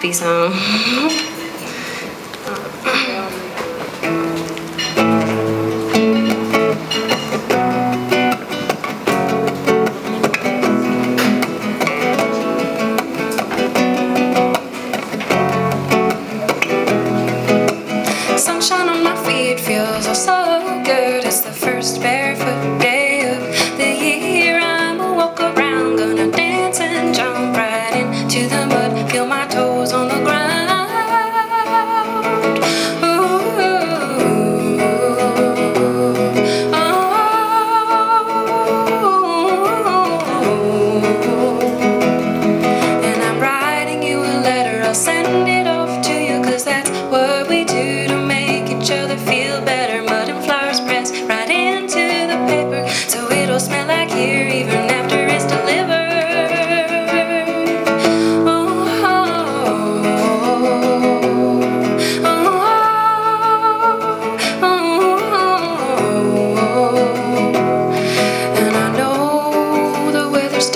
happy song. Sunshine on my feet feels so good. It's the first barefoot day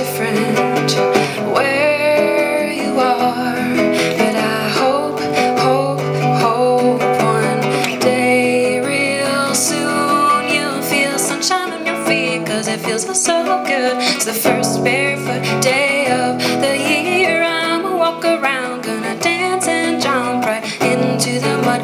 different where you are, but I hope, hope, hope one day real soon you'll feel sunshine on your feet, cause it feels so, good. It's the first barefoot day of the year. I'ma walk around, gonna dance and jump right into the mud,